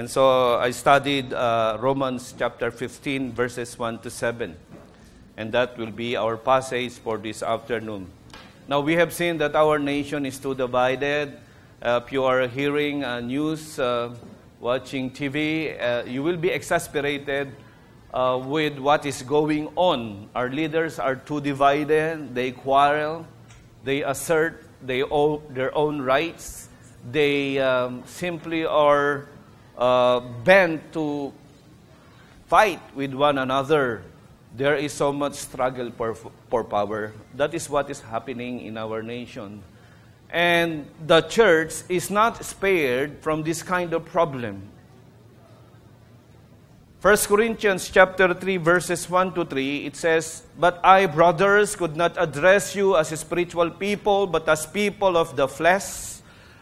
And so I studied uh, Romans chapter 15, verses 1 to 7. And that will be our passage for this afternoon. Now, we have seen that our nation is too divided. Uh, if you are hearing uh, news, uh, watching TV, uh, you will be exasperated uh, with what is going on. Our leaders are too divided, they quarrel, they assert they own, their own rights, they um, simply are uh, bent to fight with one another. There is so much struggle for, for power. That is what is happening in our nation. And the church is not spared from this kind of problem. 1 Corinthians chapter 3 verses 1 to 3 it says but I brothers could not address you as spiritual people but as people of the flesh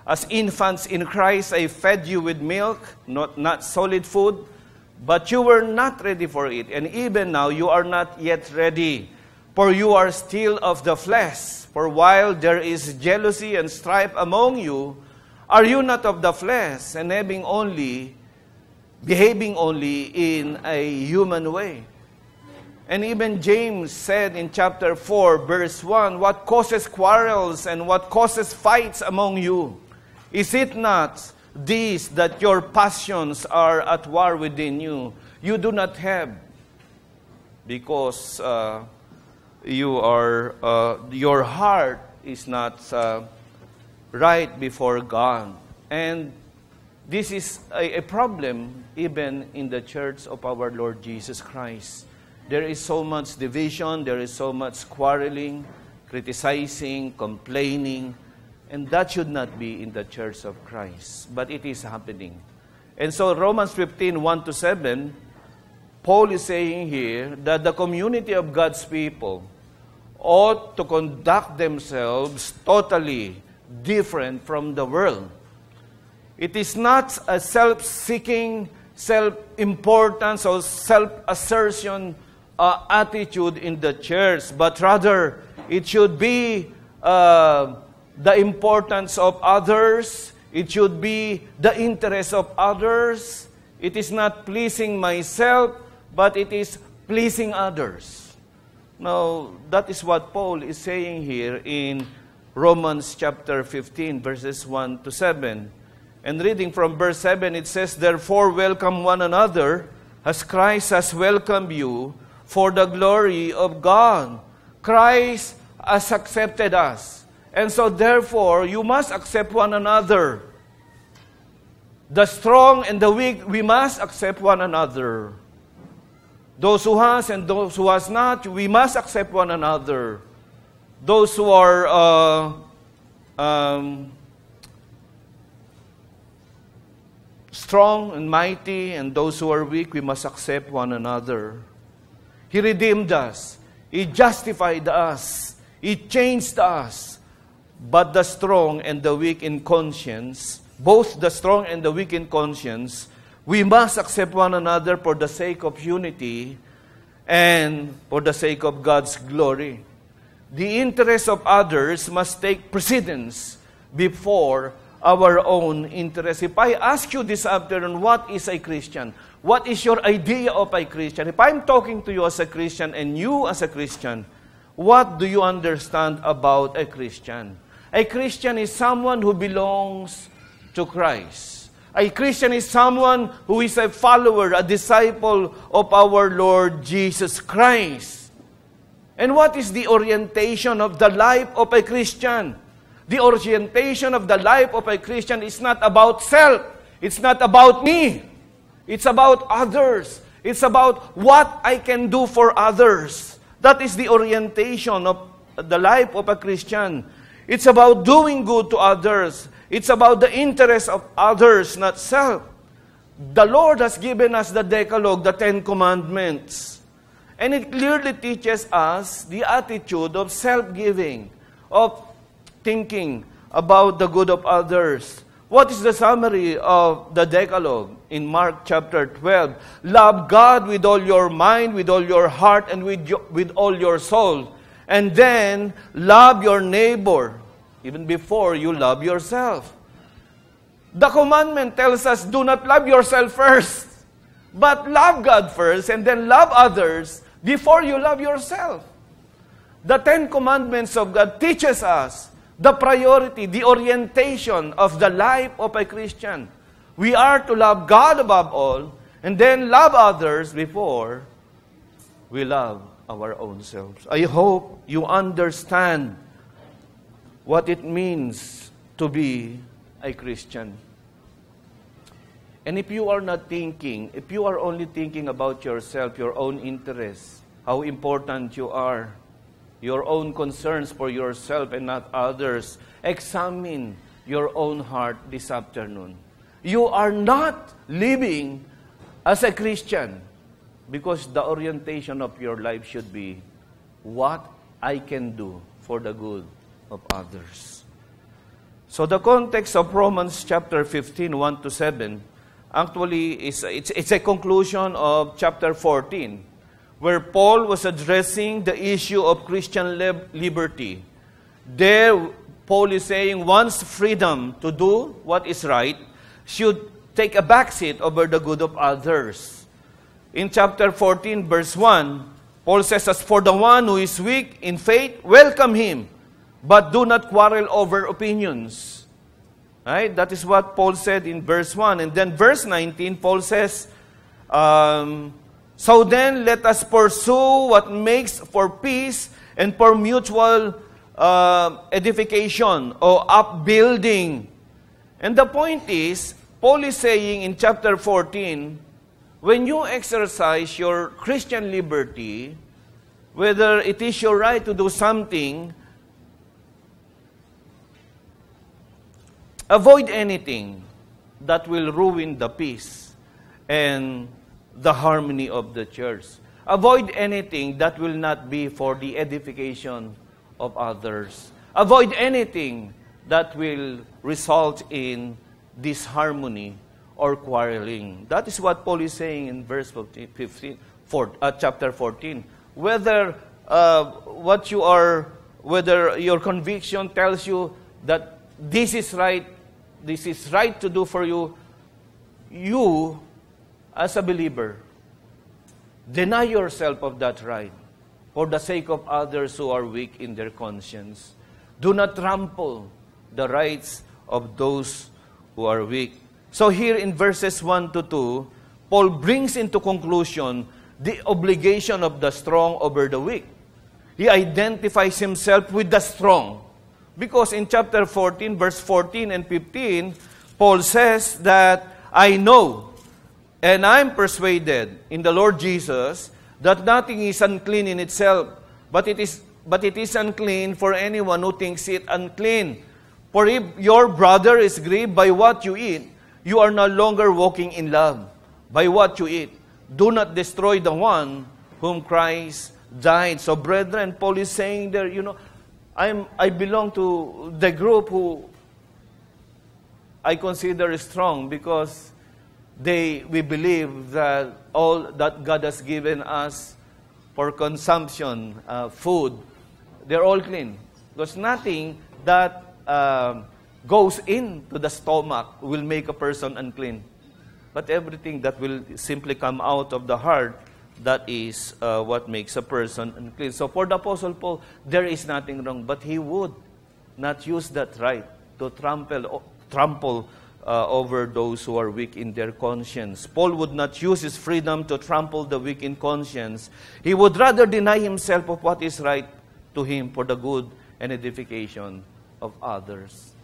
as infants in Christ I fed you with milk not not solid food but you were not ready for it and even now you are not yet ready for you are still of the flesh for while there is jealousy and strife among you are you not of the flesh and having only behaving only in a human way. And even James said in chapter 4, verse 1, What causes quarrels and what causes fights among you? Is it not this that your passions are at war within you? You do not have, because uh, you are, uh, your heart is not uh, right before God. And this is a, a, problem even in the church of our Lord Jesus Christ. There is so much division, there is so much quarreling, criticizing, complaining, and that should not be in the church of Christ. But it is happening. And so, Romans 15 1 to 7, Paul is saying here that the community of God's people ought to conduct themselves totally different from the world. It is not a self seeking, self importance, or self assertion uh, attitude in the church, but rather it should be uh, the importance of others, it should be the interest of others. It is not pleasing myself, but it is pleasing others. Now, that is what Paul is saying here in Romans chapter 15, verses 1 to 7. And reading from verse 7, it says, Therefore welcome one another as Christ has welcomed you for the glory of God. Christ has accepted us. And so therefore, you must accept one another. The strong and the weak, we must accept one another. Those who has and those who has not, we must accept one another. Those who are uh, um, strong and mighty, and those who are weak, we must accept one another. He redeemed us. He justified us. He changed us. But the strong and the weak in conscience, both the strong and the weak in conscience, we must accept one another for the sake of unity and for the sake of God's glory. The interests of others must take precedence before our own interest. If I ask you this afternoon, what is a Christian? What is your idea of a Christian? If I'm talking to you as a Christian and you as a Christian, what do you understand about a Christian? A Christian is someone who belongs to Christ. A Christian is someone who is a follower, a disciple of our Lord Jesus Christ. And what is the orientation of the life of a Christian? The orientation of the life of a Christian is not about self. It's not about me. It's about others. It's about what I can do for others. That is the orientation of the life of a Christian. It's about doing good to others. It's about the interest of others, not self. The Lord has given us the Decalogue, the Ten Commandments. And it clearly teaches us the attitude of self giving, of thinking about the good of others. What is the summary of the Decalogue in Mark chapter 12? Love God with all your mind, with all your heart, and with, your, with all your soul. And then love your neighbor, even before you love yourself. The commandment tells us, do not love yourself first, but love God first and then love others before you love yourself. The Ten Commandments of God teaches us the priority, the orientation of the life of a Christian. We are to love God above all and then love others before we love our own selves. I hope you understand what it means to be a Christian. And if you are not thinking, if you are only thinking about yourself, your own interests, how important you are, your own concerns for yourself and not others, examine your own heart this afternoon. You are not living as a Christian because the orientation of your life should be what I can do for the good of others. So the context of Romans chapter 15, 1 to 7, actually is it's, it's a conclusion of chapter 14 where Paul was addressing the issue of Christian liberty. There, Paul is saying one's freedom to do what is right should take a backseat over the good of others. In chapter 14, verse 1, Paul says, As for the one who is weak in faith, welcome him, but do not quarrel over opinions. Right? That is what Paul said in verse 1. And then verse 19, Paul says, um, so then, let us pursue what makes for peace and for mutual uh, edification or upbuilding. And the point is, Paul is saying in chapter 14, when you exercise your Christian liberty, whether it is your right to do something, avoid anything that will ruin the peace and the harmony of the church. Avoid anything that will not be for the edification of others. Avoid anything that will result in disharmony or quarreling. That is what Paul is saying in verse 15, four, uh, chapter 14. Whether uh, what you are, whether your conviction tells you that this is right, this is right to do for you, you as a believer, deny yourself of that right for the sake of others who are weak in their conscience. Do not trample the rights of those who are weak. So here in verses 1 to 2, Paul brings into conclusion the obligation of the strong over the weak. He identifies himself with the strong. Because in chapter 14, verse 14 and 15, Paul says that I know and I'm persuaded in the Lord Jesus that nothing is unclean in itself, but it is but it is unclean for anyone who thinks it unclean. For if your brother is grieved by what you eat, you are no longer walking in love by what you eat. Do not destroy the one whom Christ died. So, brethren, Paul is saying there, you know, I'm, I belong to the group who I consider strong because they, we believe that all that God has given us for consumption, uh, food, they're all clean. There's nothing that uh, goes into the stomach will make a person unclean. But everything that will simply come out of the heart, that is uh, what makes a person unclean. So for the Apostle Paul, there is nothing wrong, but he would not use that right to trample, trample uh, over those who are weak in their conscience. Paul would not use his freedom to trample the weak in conscience. He would rather deny himself of what is right to him for the good and edification of others.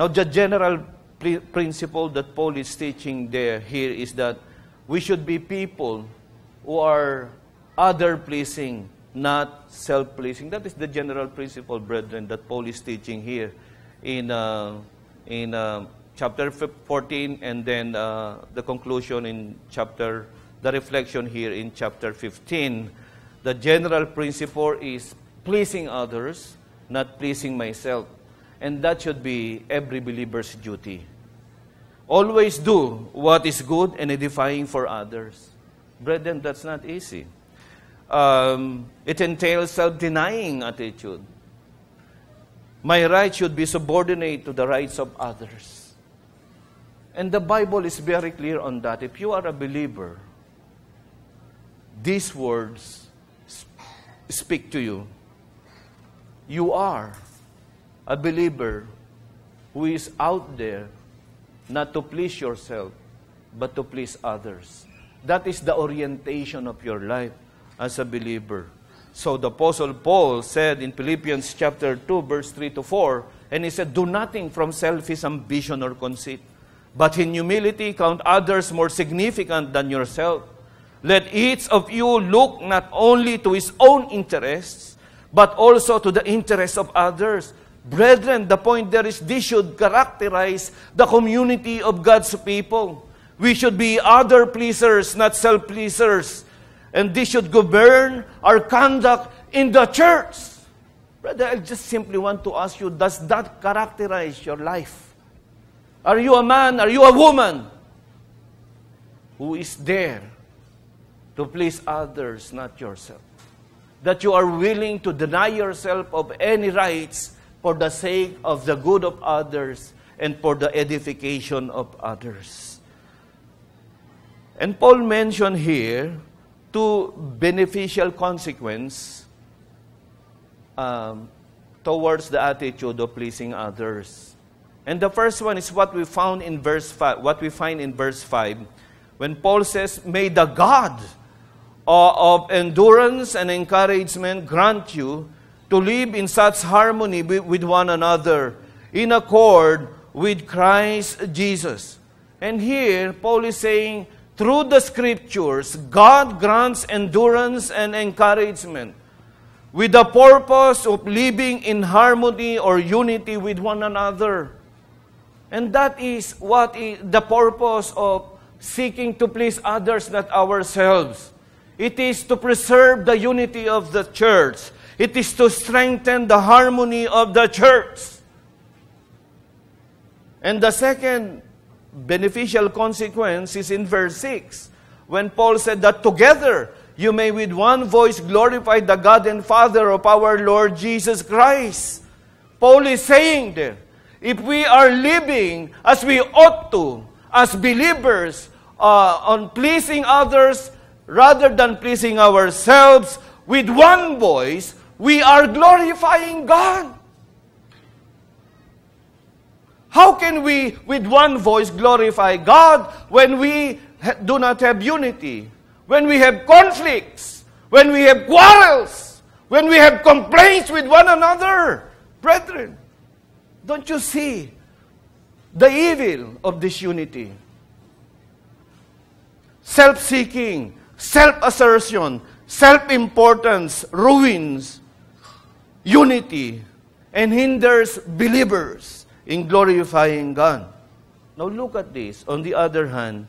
Now, the general principle that Paul is teaching there here is that we should be people who are other pleasing, not self pleasing. That is the general principle, brethren, that Paul is teaching here in uh, in uh, chapter 14 and then uh, the conclusion in chapter, the reflection here in chapter 15. The general principle is pleasing others, not pleasing myself. And that should be every believer's duty. Always do what is good and edifying for others. Brethren, that's not easy. Um, it entails self denying attitude. My rights should be subordinate to the rights of others. And the Bible is very clear on that. If you are a believer, these words speak to you. You are a believer who is out there not to please yourself, but to please others. That is the orientation of your life as a believer. So the Apostle Paul said in Philippians chapter 2, verse 3 to 4, and he said, Do nothing from selfish ambition or conceit, but in humility count others more significant than yourself. Let each of you look not only to his own interests, but also to the interests of others. Brethren, the point there is this should characterize the community of God's people. We should be other pleasers, not self pleasers. And this should govern our conduct in the church. Brother, I just simply want to ask you does that characterize your life? Are you a man? Are you a woman who is there to please others, not yourself? That you are willing to deny yourself of any rights for the sake of the good of others and for the edification of others. And Paul mentioned here two beneficial consequences um, towards the attitude of pleasing others. And the first one is what we found in verse 5, what we find in verse 5, when Paul says, May the God of endurance and encouragement grant you to live in such harmony with one another, in accord with Christ Jesus. And here, Paul is saying, through the scriptures, God grants endurance and encouragement with the purpose of living in harmony or unity with one another. And that is what is the purpose of seeking to please others, not ourselves. It is to preserve the unity of the church. It is to strengthen the harmony of the church. And the second beneficial consequence is in verse 6 when Paul said that together you may with one voice glorify the God and Father of our Lord Jesus Christ. Paul is saying there, if we are living as we ought to, as believers, uh, on pleasing others rather than pleasing ourselves, with one voice, we are glorifying God. How can we, with one voice, glorify God when we do not have unity? When we have conflicts? When we have quarrels? When we have complaints with one another? Brethren, don't you see the evil of disunity? Self seeking, self assertion, self importance ruins unity and hinders believers in glorifying God. Now look at this. On the other hand,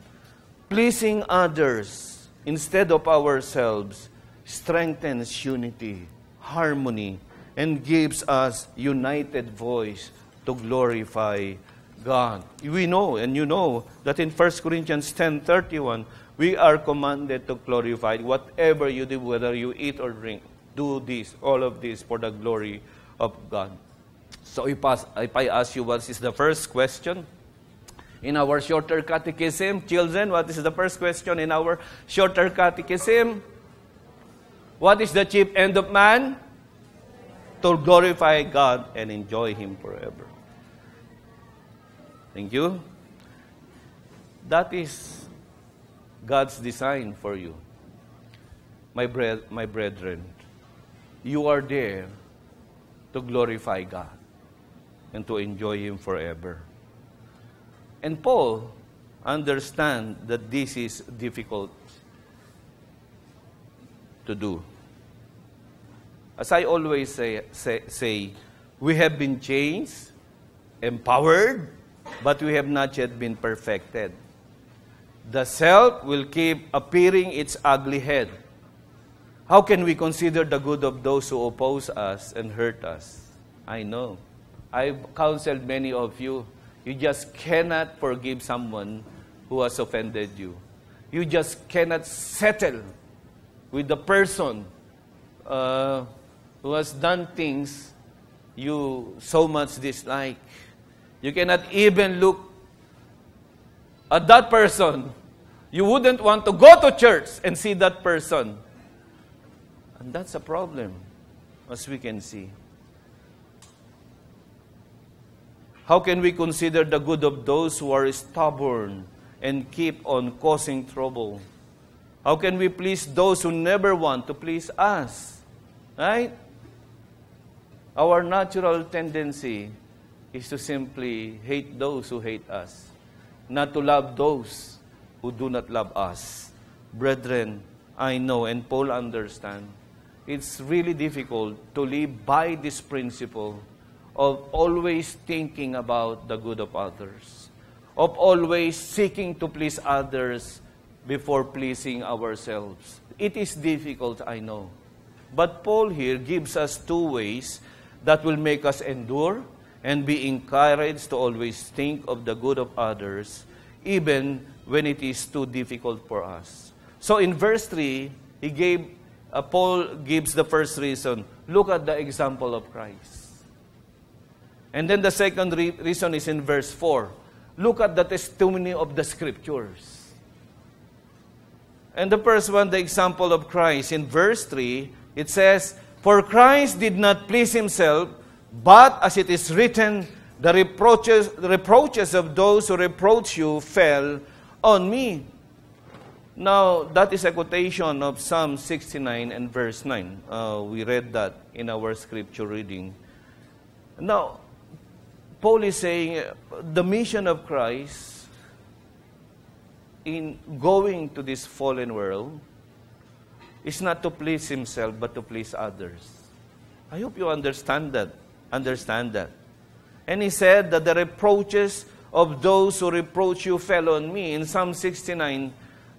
pleasing others instead of ourselves strengthens unity, harmony, and gives us united voice to glorify God. We know, and you know, that in 1 Corinthians 10.31, we are commanded to glorify whatever you do, whether you eat or drink. Do this, all of this, for the glory of God. So if, I ask you what is the first question in our shorter catechism, children, what is the first question in our shorter catechism? What is the chief end of man? To glorify God and enjoy Him forever. Thank you. That is God's design for you. My, bre- my brethren, you are there to glorify God and to enjoy Him forever. And Paul understand that this is difficult to do. As I always say, say, say, we have been changed, empowered, but we have not yet been perfected. The self will keep appearing its ugly head. How can we consider the good of those who oppose us and hurt us? I know. I've counseled many of you. You just cannot forgive someone who has offended you. You just cannot settle with the person uh, who has done things you so much dislike. You cannot even look at that person. You wouldn't want to go to church and see that person. And that's a problem, as we can see. How can we consider the good of those who are stubborn and keep on causing trouble? How can we please those who never want to please us? Right? Our natural tendency is to simply hate those who hate us, not to love those who do not love us. Brethren, I know and Paul understand. It's really difficult to live by this principle of always thinking about the good of others, of always seeking to please others before pleasing ourselves. It is difficult, I know. But Paul here gives us two ways that will make us endure and be encouraged to always think of the good of others, even when it is too difficult for us. So in verse 3, he gave, uh, Paul gives the first reason. Look at the example of Christ. And then the second re- reason is in verse 4. Look at the testimony of the scriptures. And the first one, the example of Christ. In verse 3, it says, For Christ did not please himself, but as it is written, the reproaches, the reproaches of those who reproach you fell on me. Now, that is a quotation of Psalm 69 and verse 9. Uh, we read that in our scripture reading. Now, Paul is saying the mission of Christ in going to this fallen world is not to please himself but to please others. I hope you understand that. Understand that. And he said that the reproaches of those who reproach you fell on me. In Psalm 69,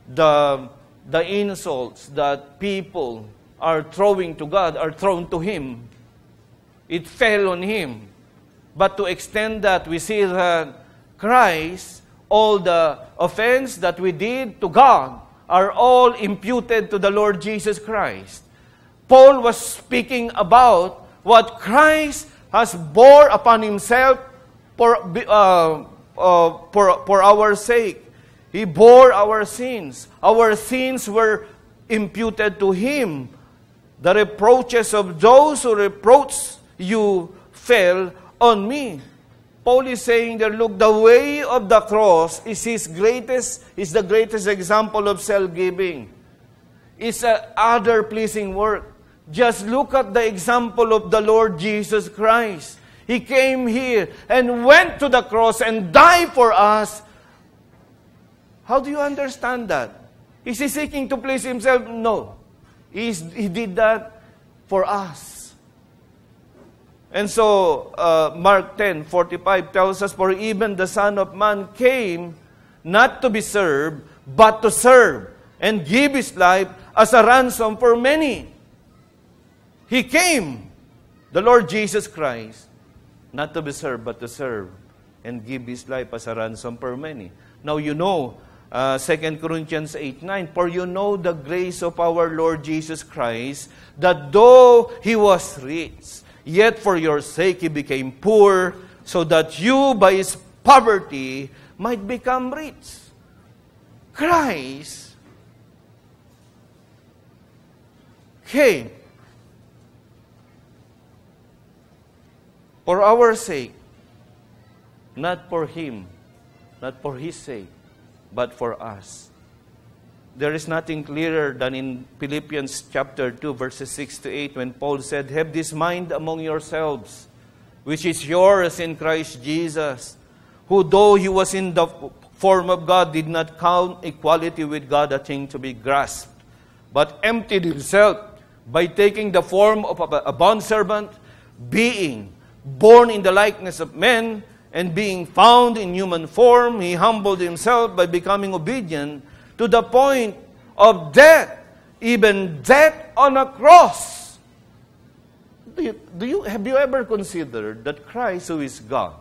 the, the insults that people are throwing to God are thrown to him. It fell on him. But to extend that, we see that Christ all the offense that we did to God are all imputed to the Lord Jesus Christ. Paul was speaking about what Christ has bore upon himself for, uh, uh, for, for our sake. He bore our sins. Our sins were imputed to him. The reproaches of those who reproach you fell on me. Paul is saying that, look, the way of the cross is his greatest, is the greatest example of self-giving. It's a other-pleasing work. Just look at the example of the Lord Jesus Christ. He came here and went to the cross and died for us. How do you understand that? Is he seeking to please himself? No. He's, he did that for us. And so, uh, Mark 10 45 tells us, For even the Son of Man came not to be served, but to serve, and give his life as a ransom for many. He came, the Lord Jesus Christ, not to be served, but to serve, and give his life as a ransom for many. Now, you know, uh, 2 Corinthians 8 9, For you know the grace of our Lord Jesus Christ, that though he was rich, Yet for your sake he became poor, so that you by his poverty might become rich. Christ came for our sake, not for him, not for his sake, but for us. There is nothing clearer than in Philippians chapter 2, verses 6 to 8, when Paul said, Have this mind among yourselves, which is yours in Christ Jesus, who, though he was in the form of God, did not count equality with God a thing to be grasped, but emptied himself by taking the form of a bondservant, being born in the likeness of men, and being found in human form, he humbled himself by becoming obedient to the point of death, even death on a cross. Do you, do you, have you ever considered that Christ, who is God,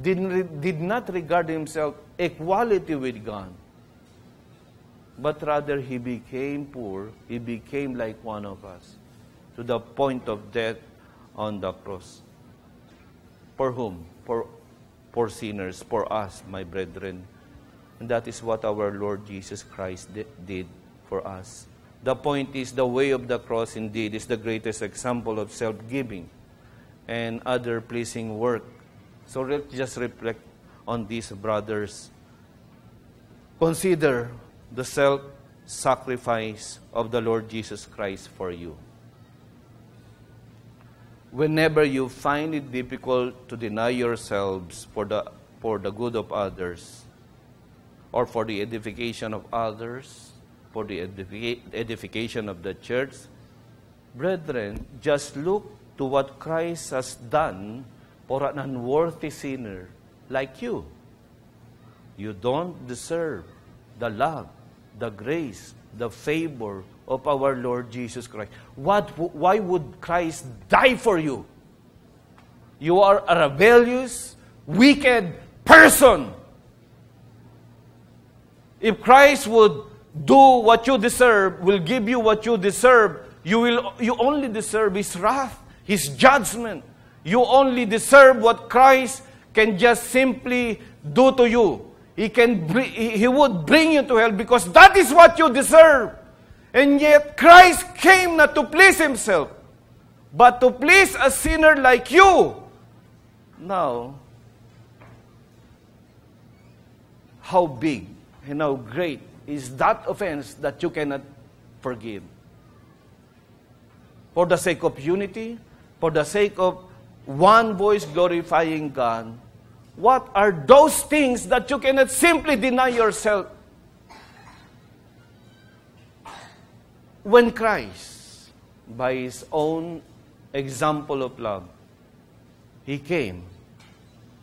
did, did not regard himself equality with God, but rather he became poor, he became like one of us, to the point of death on the cross. For whom? For, for sinners, for us, my brethren. And that is what our Lord Jesus Christ did for us. The point is, the way of the cross indeed is the greatest example of self giving and other pleasing work. So let's just reflect on these brothers. Consider the self sacrifice of the Lord Jesus Christ for you. Whenever you find it difficult to deny yourselves for the, for the good of others, or for the edification of others, for the edification of the church, brethren, just look to what Christ has done for an unworthy sinner like you. You don't deserve the love, the grace, the favor of our Lord Jesus Christ. What, why would Christ die for you? You are a rebellious, wicked person. If Christ would do what you deserve, will give you what you deserve, you will you only deserve his wrath, his judgment. You only deserve what Christ can just simply do to you. He, can, he would bring you to hell because that is what you deserve. And yet, Christ came not to please himself, but to please a sinner like you. Now, how big and how great is that offense that you cannot forgive? For the sake of unity, for the sake of one voice glorifying God, what are those things that you cannot simply deny yourself? When Christ, by his own example of love, he came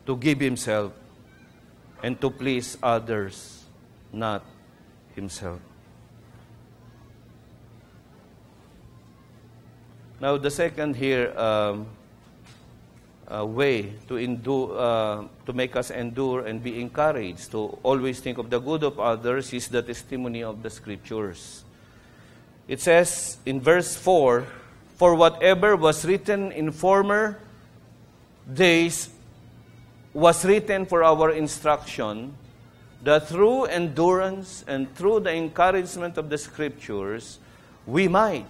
to give himself and to please others, not himself. Now, the second here, um, uh, way to endure, uh, to make us endure and be encouraged to always think of the good of others is the testimony of the Scriptures. It says in verse 4 For whatever was written in former days was written for our instruction, that through endurance and through the encouragement of the Scriptures, we might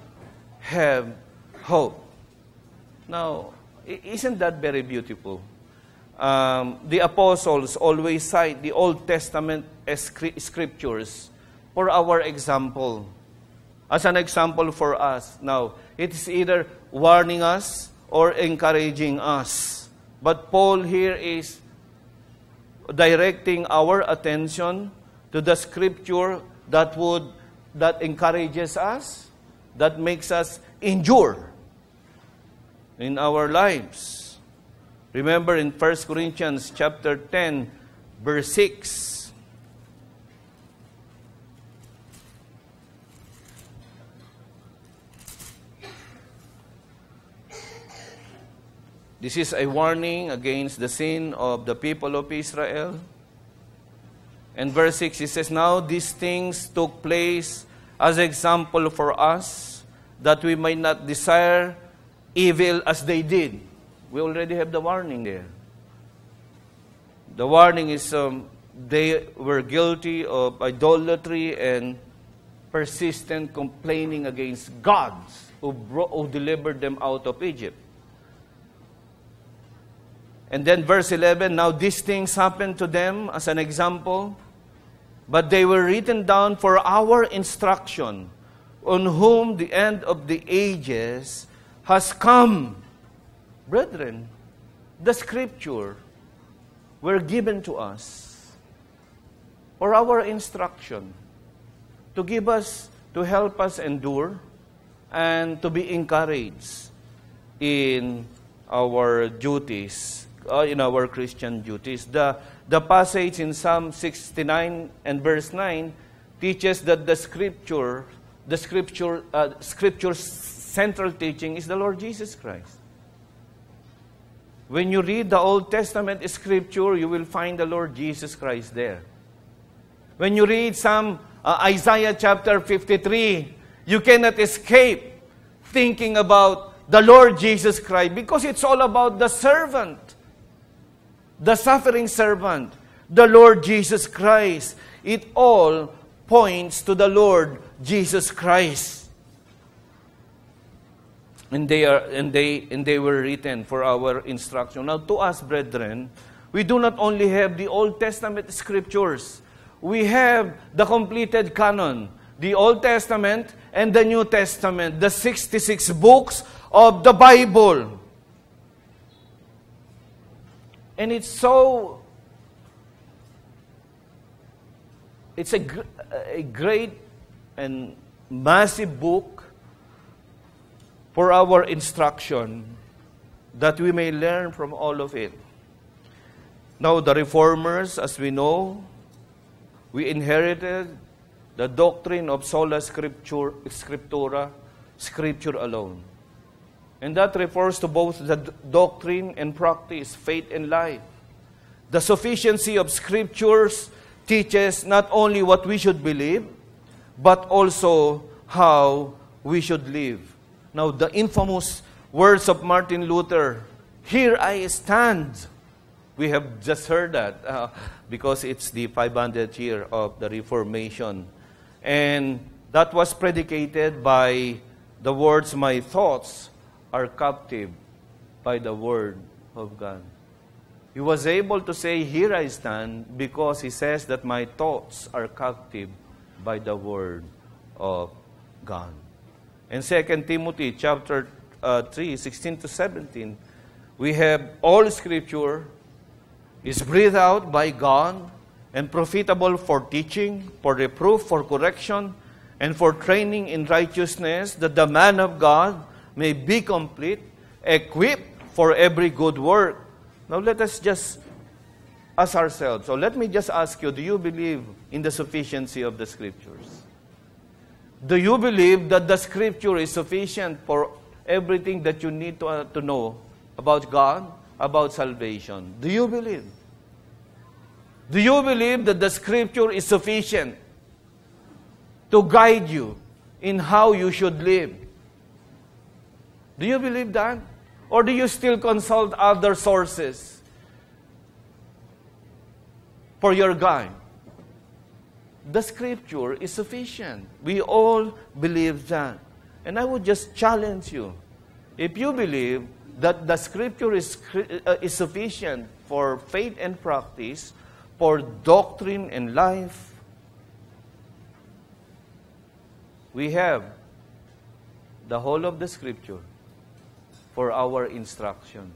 have hope. Now, isn't that very beautiful? Um, the apostles always cite the Old Testament scriptures for our example. As an example for us. Now, it is either warning us or encouraging us. But Paul here is directing our attention to the scripture that would that encourages us, that makes us endure in our lives. Remember in 1 Corinthians chapter 10 verse 6 This is a warning against the sin of the people of Israel. And verse 6 it says, Now these things took place as example for us, that we might not desire evil as they did. We already have the warning there. The warning is um, they were guilty of idolatry and persistent complaining against gods who, brought, who delivered them out of Egypt. And then verse 11 Now these things happened to them as an example, but they were written down for our instruction, on whom the end of the ages has come. Brethren, the scripture were given to us for our instruction, to give us, to help us endure, and to be encouraged in our duties, uh, in our Christian duties. The, the passage in Psalm 69 and verse 9 teaches that the scripture, the scripture, uh, scriptures central teaching is the Lord Jesus Christ. When you read the Old Testament scripture, you will find the Lord Jesus Christ there. When you read some uh, Isaiah chapter 53, you cannot escape thinking about the Lord Jesus Christ because it's all about the servant, the suffering servant, the Lord Jesus Christ. It all points to the Lord Jesus Christ. And they, are, and, they, and they were written for our instruction. Now, to us, brethren, we do not only have the Old Testament scriptures, we have the completed canon, the Old Testament and the New Testament, the 66 books of the Bible. And it's so, it's a, a great and massive book for our instruction that we may learn from all of it. Now, the reformers, as we know, we inherited the doctrine of sola scriptura, scriptura, scripture alone. And that refers to both the doctrine and practice, faith and life. The sufficiency of scriptures teaches not only what we should believe, but also how we should live. Now, the infamous words of Martin Luther Here I stand. We have just heard that uh, because it's the 500th year of the Reformation. And that was predicated by the words, My thoughts are captive by the word of God. He was able to say, Here I stand, because he says that my thoughts are captive by the word of God. In 2 Timothy chapter uh, 3, 16 to 17, we have all scripture is breathed out by God and profitable for teaching, for reproof, for correction, and for training in righteousness, that the man of God may be complete, equipped for every good work. Now let us just ask ourselves. So let me just ask you, do you believe in the sufficiency of the scriptures? Do you believe that the scripture is sufficient for everything that you need to, uh, to know about God, about salvation? Do you believe? Do you believe that the scripture is sufficient to guide you in how you should live? Do you believe that? Or do you still consult other sources for your guide? The scripture is sufficient. We all believe that. And I would just challenge you. If you believe that the scripture is, uh, is sufficient for faith and practice, for doctrine and life, we have the whole of the scripture for our instruction.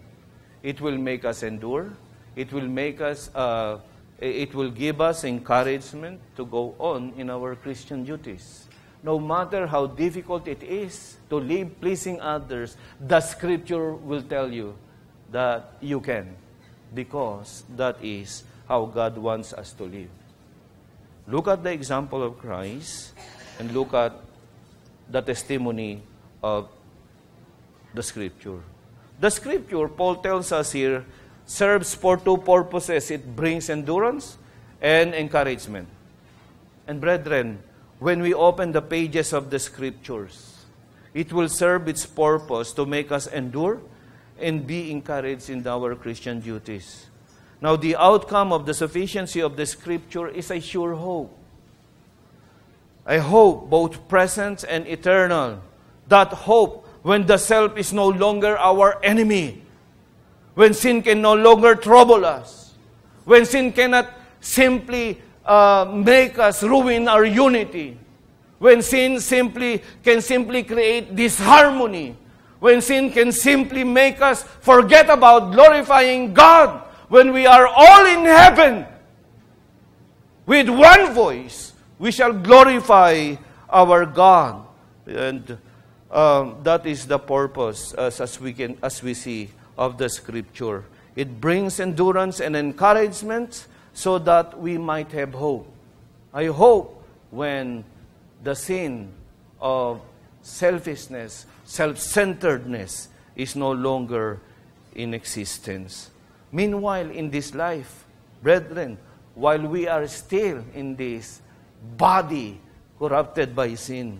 It will make us endure. It will make us, uh, it will give us encouragement to go on in our Christian duties. No matter how difficult it is to live pleasing others, the scripture will tell you that you can, because that is how God wants us to live. Look at the example of Christ and look at the testimony of the Scripture. The Scripture, Paul tells us here, serves for two purposes. It brings endurance and encouragement. And brethren, when we open the pages of the Scriptures, it will serve its purpose to make us endure and be encouraged in our Christian duties. Now, the outcome of the sufficiency of the Scripture is a sure hope. A hope both present and eternal. That hope when the self is no longer our enemy, when sin can no longer trouble us, when sin cannot simply uh, make us ruin our unity, when sin simply can simply create disharmony, when sin can simply make us forget about glorifying God, when we are all in heaven, with one voice, we shall glorify our God. And um, that is the purpose, as, as, we can, as we see, of the Scripture. It brings endurance and encouragement so that we might have hope. I hope when the sin of selfishness, self centeredness is no longer in existence. Meanwhile, in this life, brethren, while we are still in this body corrupted by sin,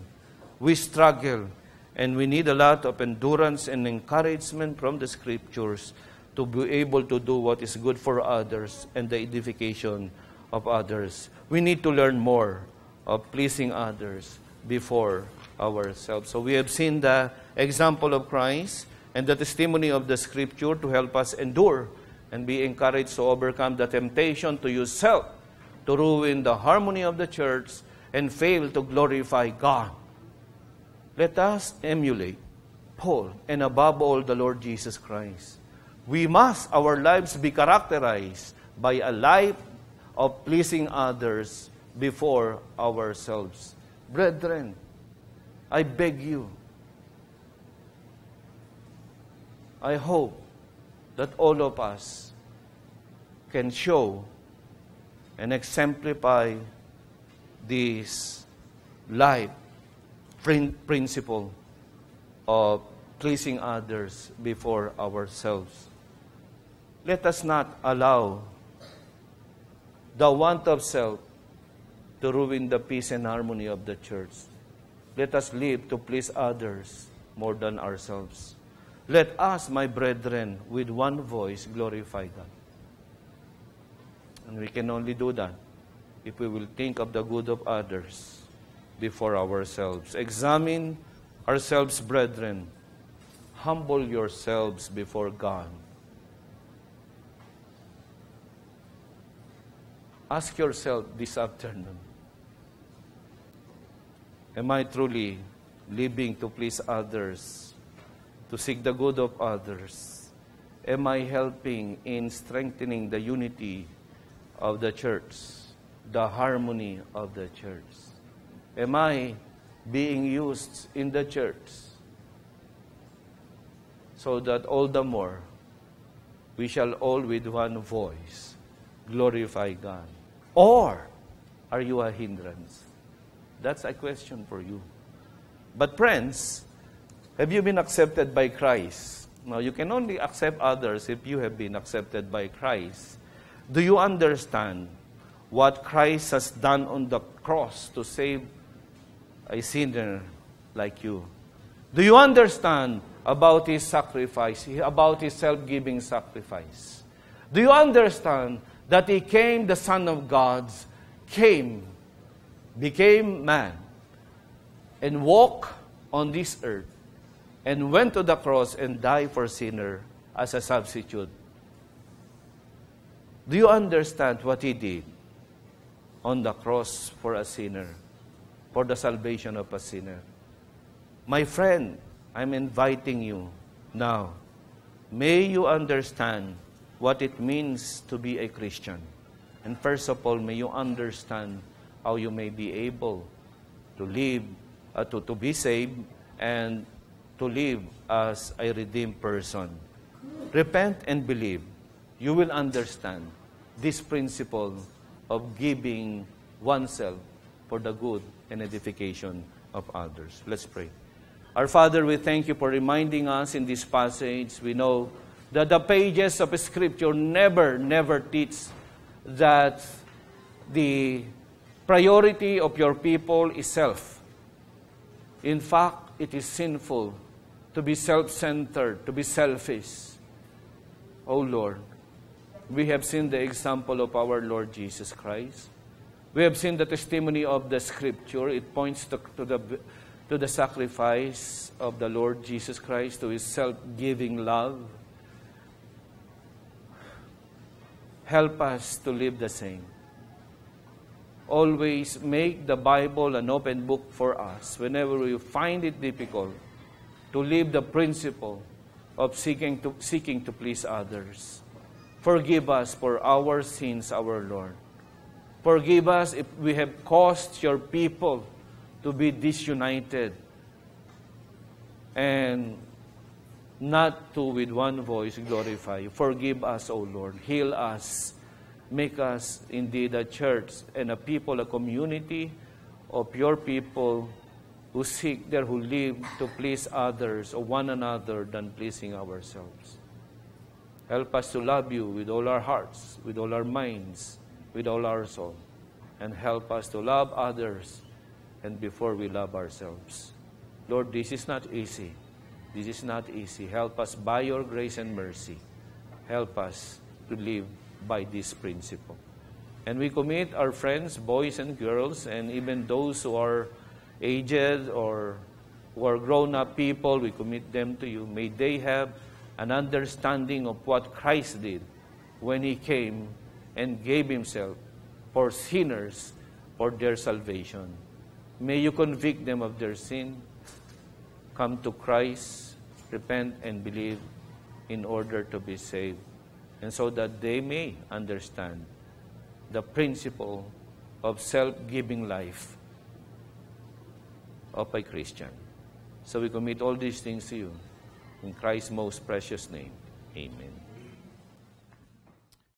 we struggle And we need a lot of endurance and encouragement from the scriptures to be able to do what is good for others and the edification of others. We need to learn more of pleasing others before ourselves. So we have seen the example of Christ and the testimony of the scripture to help us endure and be encouraged to overcome the temptation to use self to ruin the harmony of the church and fail to glorify God. Let us emulate Paul and above all the Lord Jesus Christ. We must, our lives be characterized by a life of pleasing others before ourselves. Brethren, I beg you, I hope that all of us can show and exemplify this life principle of pleasing others before ourselves. Let us not allow the want of self to ruin the peace and harmony of the church. Let us live to please others more than ourselves. Let us, my brethren, with one voice glorify God. And we can only do that if we will think of the good of others before ourselves. Examine ourselves, brethren. Humble yourselves before God. Ask yourself this afternoon Am I truly living to please others, to seek the good of others? Am I helping in strengthening the unity of the church, the harmony of the church? Am I being used in the church so that all the more we shall all with one voice glorify God? Or are you a hindrance? That's a question for you. But friends, have you been accepted by Christ? Now, you can only accept others if you have been accepted by Christ. Do you understand what Christ has done on the cross to save a sinner like you? Do you understand about his sacrifice, about his self giving sacrifice? Do you understand that he came, the Son of God, came, became man, and walked on this earth, and went to the cross and died for sinner as a substitute? Do you understand what he did on the cross for a sinner, for the salvation of a sinner? My friend, I'm inviting you now. May you understand what it means to be a Christian. And first of all, may you understand how you may be able to live, uh, to, to be saved, and to live as a redeemed person. Repent and believe. You will understand this principle of giving oneself for the good and edification of others. Let's pray. Our Father, we thank you for reminding us in this passage. We know that the pages of Scripture never, never teach that the priority of your people is self. In fact, it is sinful to be self centered, to be selfish. Oh Lord, we have seen the example of our Lord Jesus Christ. We have seen the testimony of the Scripture. It points to, to the, to the sacrifice of the Lord Jesus Christ, to his self giving love. Help us to live the same. Always make the Bible an open book for us whenever we find it difficult to live the principle of seeking to, seeking to please others. Forgive us for our sins, our Lord. Forgive us if we have caused your people to be disunited and not to with one voice glorify you. Forgive us, O Lord. Heal us. Make us indeed a church and a people, a community of your people who seek there, who live to please others or one another than pleasing ourselves. Help us to love you with all our hearts, with all our minds, with all our soul. And help us to love others and before we love ourselves. Lord, this is not easy. This is not easy. Help us by your grace and mercy. Help us to live by this principle. And we commit our friends, boys and girls, and even those who are aged or who are grown up people, we commit them to you. May they have an understanding of what Christ did when He came and gave Himself for sinners for their salvation. May you convict them of their sin, come to Christ, repent, and believe in order to be saved, and so that they may understand the principle of self giving life of a Christian. So we commit all these things to you. In Christ's most precious name, amen.